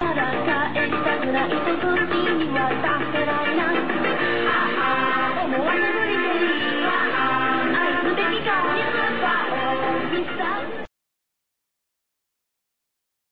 ただ